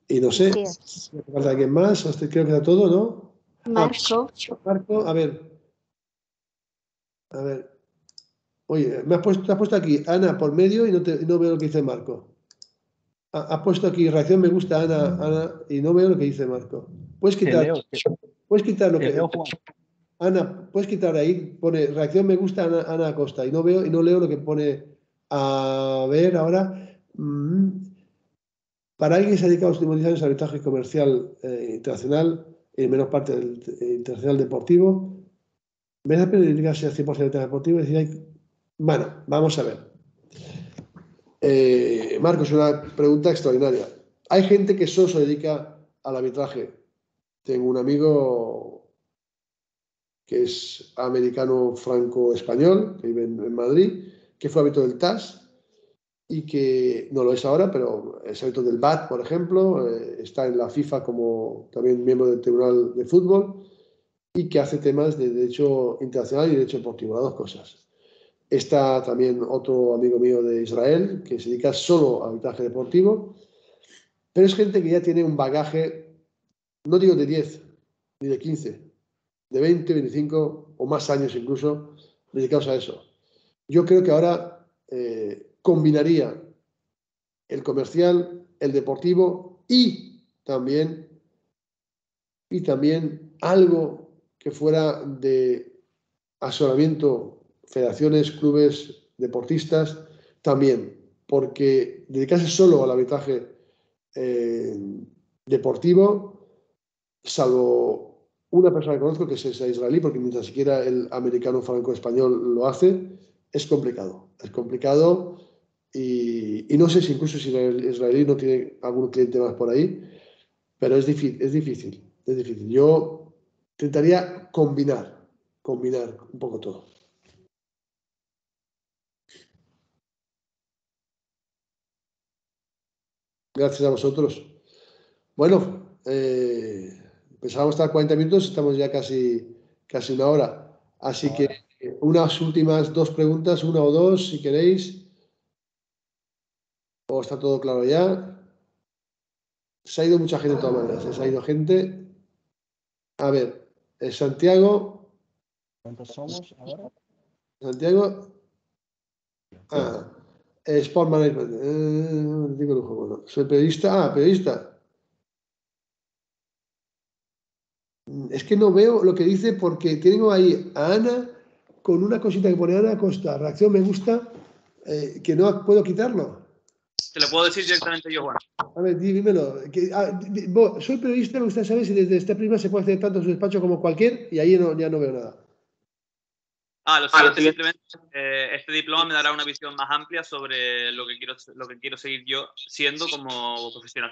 Y no sé, si falta alguien más, creo que era todo, ¿no? Marco. Ah, Marco, a ver. A ver. Oye, me has puesto, has puesto aquí Ana por medio y no, te, no veo lo que dice Marco. Has puesto aquí reacción me gusta Ana, Ana y no veo lo que dice Marco. Puedes quitar, puedes quitar lo que. Ana, puedes quitar ahí, pone reacción me gusta Ana, Ana Acosta y no veo y no leo lo que pone. A ver, ahora. Mm, para alguien que se ha dedicado a los últimos años al arbitraje comercial eh, internacional, en menos parte del eh, internacional deportivo, me da pena dedicarse al 100% al arbitraje deportivo y decir, bueno, vamos a ver. Eh, Marcos, una pregunta extraordinaria. Hay gente que solo se dedica al arbitraje. Tengo un amigo que es americano franco-español, que vive en, Madrid, que fue árbitro del TAS y que no lo es ahora, pero es árbitro del BAT, por ejemplo, eh, está en la FIFA como también miembro del Tribunal de Fútbol y que hace temas de derecho internacional y derecho deportivo, las dos cosas. Está también otro amigo mío de Israel que se dedica solo al arbitraje deportivo, pero es gente que ya tiene un bagaje, no digo de 10, ni de 15, de 20, 25 o más años incluso dedicados a eso. Yo creo que ahora eh, combinaría el comercial, el deportivo y también, y también algo que fuera de asesoramiento, federaciones, clubes, deportistas, también, porque dedicarse solo al arbitraje eh, deportivo, salvo una persona que conozco que es israelí, porque ni siquiera el americano franco-español lo hace, es complicado. Es complicado y, no sé si incluso si el israelí no tiene algún cliente más por ahí, pero es difícil, es difícil, es difícil. Yo intentaría combinar, combinar un poco todo. Gracias a vosotros. Bueno, eh, pensábamos estar 40 minutos, estamos ya casi, casi una hora. Así que unas últimas dos preguntas, una o dos, si queréis. ¿O está todo claro ya? Se ha ido mucha gente de todas maneras. ¿eh? Se ha ido gente. A ver, Santiago. ¿Cuántos somos ahora? Santiago. Ah, Sport Management. Eh, digo bueno, soy periodista. Ah, periodista. Es que no veo lo que dice porque tengo ahí a Ana con una cosita que pone Ana Costa. Reacción me gusta, eh, que no puedo quitarlo. Te lo puedo decir directamente yo, Juan. A ver, dímelo. Ah, soy periodista, me gusta saber si desde esta prima se puede hacer tanto en su despacho como cualquier, y ahí ya no veo nada. Ah, lo siguiente, simplemente, eh, este diploma me dará una visión más amplia sobre lo que quiero, lo que quiero seguir yo siendo como profesional.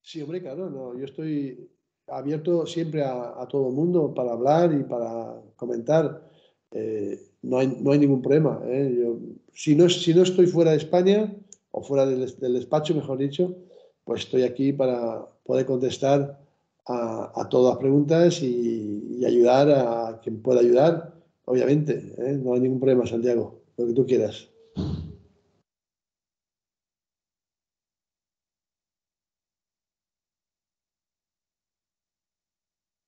Sí, hombre, claro, no, yo estoy abierto siempre a, todo el mundo para hablar y para comentar. Eh, no, hay, no hay ningún problema. ¿eh? Yo, si, no, si no estoy fuera de España, o fuera del, despacho, mejor dicho, pues estoy aquí para poder contestar a, todas las preguntas y, ayudar a quien pueda ayudar, obviamente. ¿eh? No hay ningún problema, Santiago, lo que tú quieras.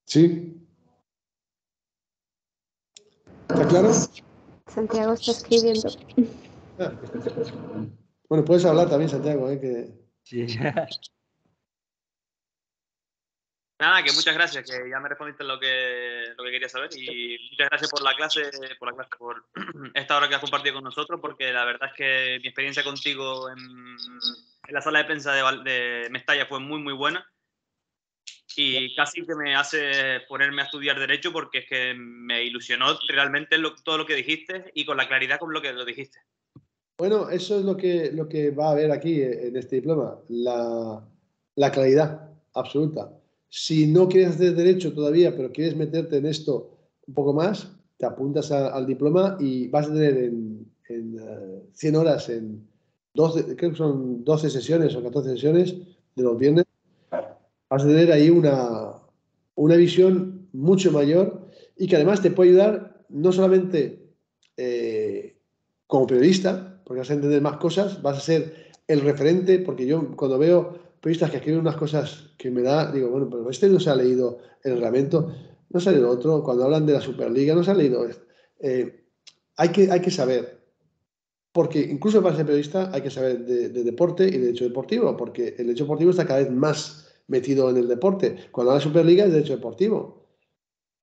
¿Sí? ¿Está claro? Santiago está escribiendo. Ah, bueno, puedes hablar también, Santiago, ¿eh? que... Sí. Nada, que muchas gracias, que ya me respondiste lo que, lo que quería saber y muchas gracias por la clase, por la clase, por *clears throat* esta hora que has compartido con nosotros, porque la verdad es que mi experiencia contigo en, en la sala de prensa de, de Mestalla fue muy, muy buena y casi que me hace ponerme a estudiar derecho porque es que me ilusionó realmente todo lo que dijiste y con la claridad con lo que lo dijiste. Bueno, eso es lo que, lo que va a haber aquí en este diploma, la, la claridad absoluta. Si no quieres hacer derecho todavía, pero quieres meterte en esto un poco más, te apuntas al diploma y vas a tener en, en 100 eh, horas, en 12, creo que son 12 sesiones o 14 sesiones de los viernes, vas a tener ahí una, una visión mucho mayor y que además te puede ayudar no solamente eh, como periodista, porque vas a entender más cosas, vas a ser el referente, porque yo cuando veo periodistas que escriben unas cosas que me da, digo, bueno, pero este no se ha leído el reglamento, no se ha leído otro, cuando hablan de la Superliga no se ha leído. Eh, hay, que, hay que saber, porque incluso para ser periodista hay que saber de, de deporte y de derecho deportivo, porque el derecho deportivo está cada vez más metido en el deporte. Cuando habla de Superliga es derecho deportivo.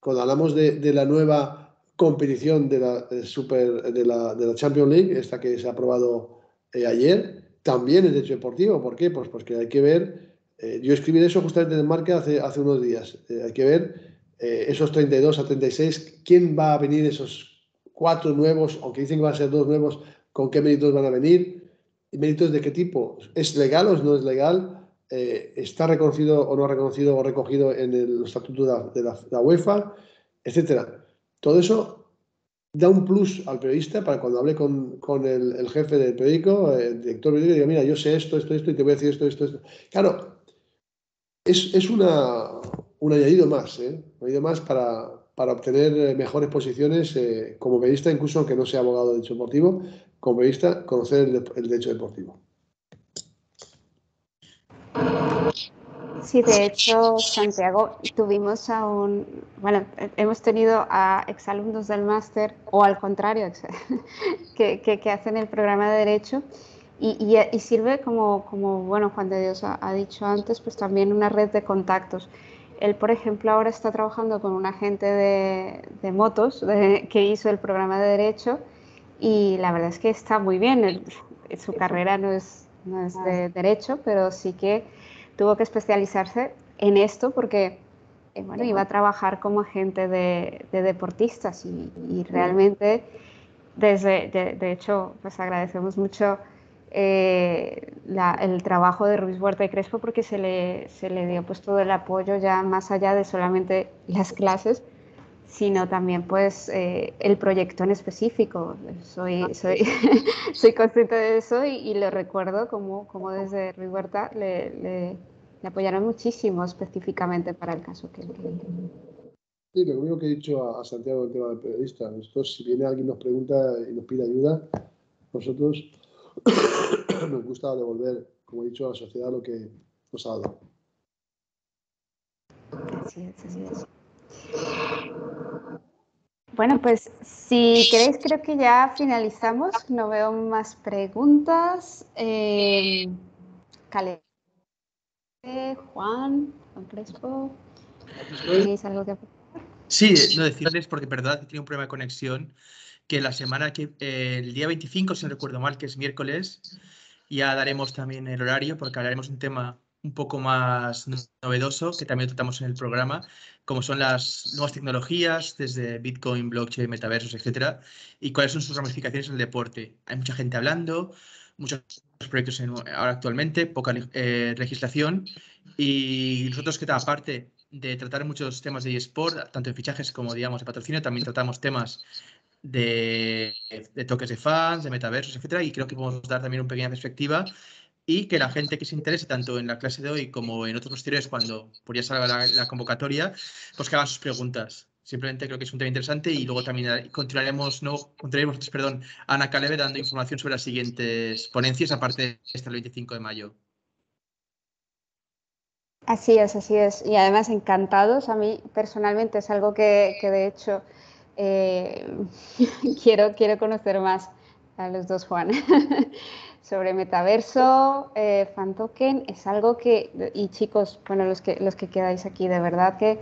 Cuando hablamos de, la nueva competición de la, Super, de la, de la Champions League, esta que se ha aprobado eh, ayer, también es derecho deportivo. ¿Por qué? Pues porque hay que ver, eh, yo escribí eso justamente en marca hace, hace unos días, eh, hay que ver esos 32 a 36, quién va a venir esos cuatro nuevos, aunque dicen que van a ser dos nuevos, con qué méritos van a venir, y méritos de qué tipo, ¿es legal o no es legal? Eh, está reconocido o no reconocido o recogido en el estatuto de la, UEFA, etcétera. Todo eso da un plus al periodista para cuando hable con, el, jefe del periódico, el director del periódico, diga, mira, yo sé esto, esto, esto, y te voy a decir esto, esto, esto. Claro, es, una, un añadido más, ¿eh? un añadido más para, para obtener mejores posiciones eh, como periodista, incluso aunque no sea abogado de derecho deportivo, como periodista, conocer el derecho deportivo. Sí, de hecho, Santiago, tuvimos a un, bueno, hemos tenido a exalumnos del máster, o al contrario, *laughs* que, que, hacen el programa de Derecho, y, y, sirve como, como, bueno, Juan de Dios ha, dicho antes, pues también una red de contactos. Él, por ejemplo, ahora está trabajando con un agente de, de motos que hizo el programa de Derecho, y la verdad es que está muy bien. su carrera no es, no es de Derecho, pero sí que tuvo que especializarse en esto porque eh, bueno, iba a trabajar como agente de, deportistas y, realmente, desde, de, hecho, pues agradecemos mucho eh, el trabajo de Ruiz Huerta y Crespo porque se le, se le dio pues todo el apoyo ya más allá de solamente las clases, sino también pues eh, el proyecto en específico. Soy, ah, soy, *laughs* soy consciente de eso y, lo recuerdo como, como desde Ruiz Huerta le le apoyaron muchísimo específicamente para el caso que... Sí, lo mismo que he dicho a, Santiago en el tema del periodista. Nosotros, si viene alguien nos pregunta y nos pide ayuda, nosotros *coughs* nos gusta devolver, como he dicho, a la sociedad lo que nos ha dado. Así es, así es. Bueno, pues si queréis, creo que ya finalizamos. No veo más preguntas. Eh, Juan, Juan Crespo, ¿tenéis algo que Sí, no decirles, porque verdad que tiene un problema de conexión, que la semana que, el día 25, si no recuerdo mal, que es miércoles, ya daremos también el horario, porque hablaremos de un tema un poco más novedoso, que también tratamos en el programa, como son las nuevas tecnologías, desde Bitcoin, blockchain, metaversos, etcétera, y cuáles son sus ramificaciones en el deporte. Hay mucha gente hablando, muchos proyectos ahora actualmente, poca eh, legislación y nosotros que aparte de tratar muchos temas de eSport, tanto en fichajes como digamos de patrocinio, también tratamos temas de, toques de fans, de metaversos, etcétera, y creo que podemos dar también una pequeña perspectiva y que la gente que se interese tanto en la clase de hoy como en otros posteriores cuando por ya salga la, la convocatoria, pues que hagan sus preguntas. Simplemente creo que es un tema interesante y luego también continuaremos, no, continuaremos, perdón, Ana Caleve dando información sobre las siguientes ponencias, aparte de esta el 25 de mayo. Así es, así es. Y además encantados. A mí personalmente es algo que, de hecho eh, *laughs* quiero, quiero conocer más a los dos Juan. *laughs* sobre metaverso, eh, fan token, es algo que, y chicos, bueno, los que, los que quedáis aquí, de verdad que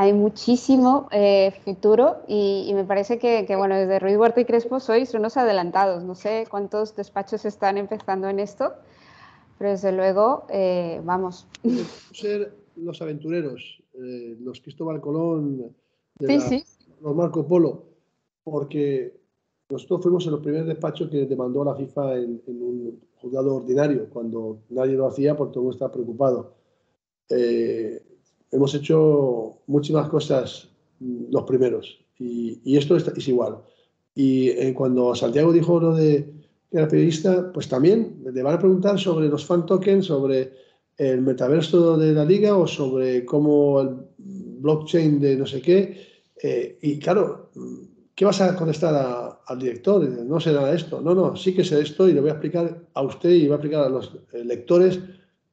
hay muchísimo eh, futuro y, me parece que, bueno, desde Ruiz Huerta y Crespo sois unos adelantados. No sé cuántos despachos están empezando en esto, pero desde luego, eh, vamos. Ser los aventureros, eh, los Cristóbal Colón, los Marco Polo, porque nosotros fuimos en los primeros despachos que demandó la FIFA en, un juzgado ordinario, cuando nadie lo hacía porque todo estaba preocupado hemos hecho muchísimas cosas mm, los primeros y, esto es, igual. Y eh, cuando Santiago dijo lo de que era periodista, pues también le van a preguntar sobre los fan tokens, sobre el metaverso de la liga o sobre cómo el blockchain de no sé qué. Eh, y claro, ¿qué vas a contestar al director? No sé nada de esto. No, no, sí que sé esto y le voy a explicar a usted y voy a explicar a los eh, lectores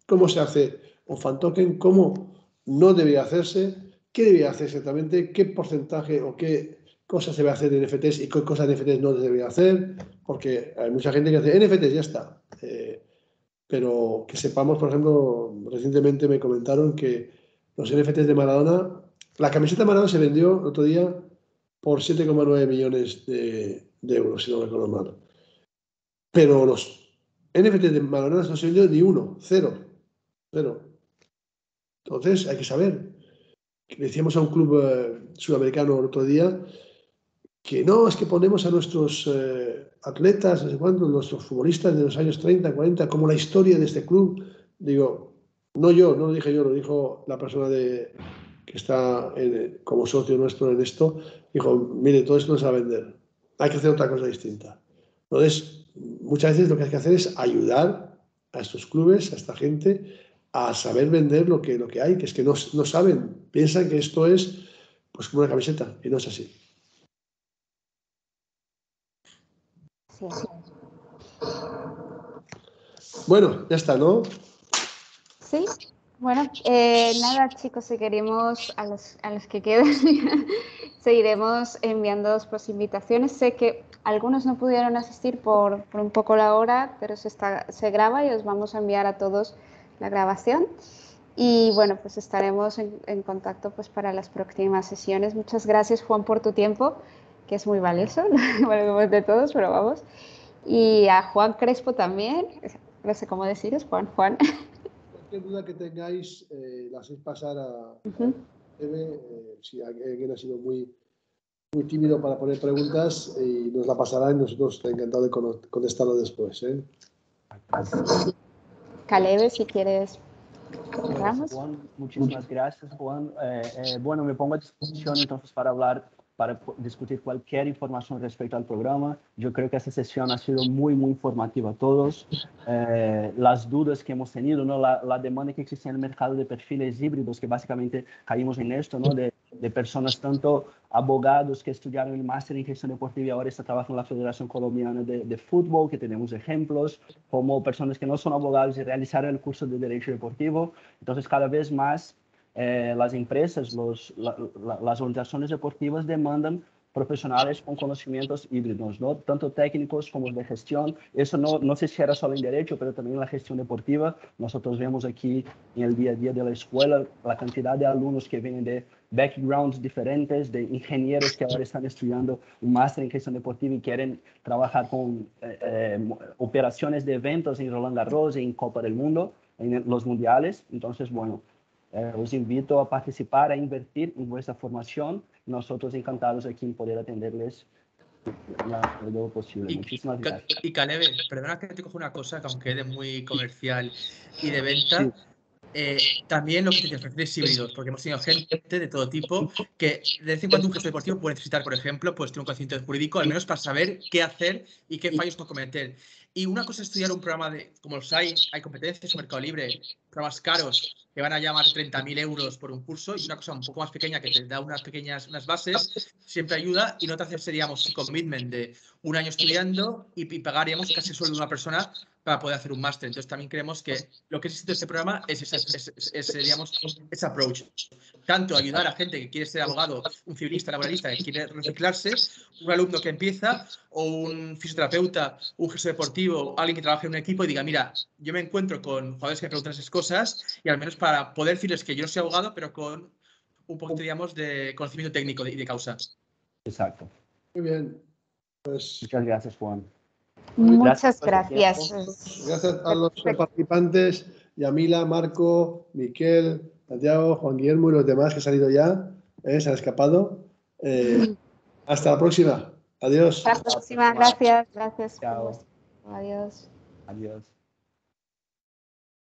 cómo se hace un fan token, cómo no debería hacerse, qué debería hacer exactamente, qué porcentaje o qué cosas se a hacer en NFTs y qué cosas en NFTs no debería hacer, porque hay mucha gente que hace NFTs, ya está. Eh, pero que sepamos, por ejemplo, recientemente me comentaron que los NFTs de Maradona, la camiseta de Maradona se vendió el otro día por 7,9 millones de, euros, si no recuerdo mal. Pero los NFTs de Maradona no se vendió ni uno, cero, cero. Entonces, hay que saber. Decíamos a un club eh, sudamericano el otro día que no, es que ponemos a nuestros eh, atletas, no sé cuánto, nuestros futbolistas de los años 30, 40, como la historia de este club. Digo, no yo, no lo dije yo, lo dijo la persona de, que está como socio nuestro en esto. Dijo, mire, todo esto no se va a vender. Hay que hacer otra cosa distinta. Entonces, muchas veces lo que hay que hacer es ayudar a estos clubes, a esta gente, a saber vender lo que, lo que hay, que es que no, no saben, piensan que esto es pues como una camiseta, y no es así. Sí. Bueno, ya está, ¿no? Sí, bueno, eh, nada chicos, si queremos a los, a los que queden, *laughs* seguiremos enviando pues, invitaciones. Sé que algunos no pudieron asistir por, por un poco la hora, pero se, está, se graba y os vamos a enviar a todos la grabación. Y bueno, pues estaremos en, en contacto pues, para las próximas sesiones. Muchas gracias Juan por tu tiempo, que es muy valioso, valemos *laughs* de todos, pero vamos. Y a Juan Crespo también, no sé cómo deciros, Juan, Juan. *laughs* Cualquier duda que tengáis, eh, la hacéis pasar a, Ujú. Eve, eh, si alguien ha sido muy, muy tímido para poner preguntas y nos la pasará y nosotros encantados de contestarlo después. ¿eh? Calebe, si quieres. Juan, muchísimas gracias, Juan. Eh, eh, bueno, me pongo a disposición entonces para hablar, para discutir cualquier información respecto al programa. Yo creo que esta sesión ha sido muy, muy informativa a todos. Eh, las dudas que hemos tenido, ¿no? la, la demanda que existe en el mercado de perfiles híbridos, que básicamente caímos en esto, ¿no? de, de personas, tanto abogados que estudiaron el máster en gestión deportiva y ahora está trabajando en la Federación Colombiana de, de Fútbol, que tenemos ejemplos, como personas que no son abogados y realizaron el curso de Derecho Deportivo. Entonces, cada vez más eh, las empresas, los, la- la- las organizaciones deportivas demandan profesionales con conocimientos híbridos, ¿no? tanto técnicos como de gestión. Eso no, no sé si era solo en derecho, pero también en la gestión deportiva. Nosotros vemos aquí en el día a día de la escuela la cantidad de alumnos que vienen de backgrounds diferentes, de ingenieros que ahora están estudiando un máster en gestión deportiva y quieren trabajar con eh, eh, operaciones de eventos en Roland Garros, en Copa del Mundo, en los mundiales. Entonces, bueno, eh, os invito a participar, a invertir en vuestra formación. Nosotros encantados aquí en poder atenderles lo posible. Y, Muchísimas gracias. y Calebe, perdona que te cojo una cosa que aunque quede muy comercial y de venta, eh, también lo que te perfiles híbridos, porque hemos tenido gente de todo tipo que de vez en cuando un gestor deportivo puede necesitar, por ejemplo, pues tener un conocimiento jurídico, al menos para saber qué hacer y qué fallos no cometer. Y una cosa es estudiar un programa de, como los hay, hay competencias en Mercado Libre, programas caros que van a llamar 30.000 euros por un curso, y una cosa un poco más pequeña que te da unas pequeñas unas bases, siempre ayuda y no te hace, seríamos, commitment de un año estudiando y, y pagaríamos casi el sueldo de una persona para poder hacer un máster. Entonces también creemos que lo que existe en este programa es, esa- es- es- es, seríamos, ese approach. Tanto ayudar a gente que quiere ser abogado, un civilista, laboralista que quiere reciclarse, un alumno que empieza o un fisioterapeuta, un gestor deportivo, alguien que trabaje en un equipo y diga, mira, yo me encuentro con jugadores que me preguntan esas cosas y al menos para poder decirles que yo no soy abogado, pero con un poco, digamos, de conocimiento técnico de- y de causa. Exacto. Muy bien. Pues Muchas gracias, Juan. Muchas gracias. gracias a los participantes, Yamila, Marco, Miquel, Santiago, Juan Guillermo y los demás que han salido ya, eh, se han escapado. Eh, *laughs* hasta la próxima. Adiós. Hasta la próxima. Gracias. Gracias. por Chao. Adiós. Adiós.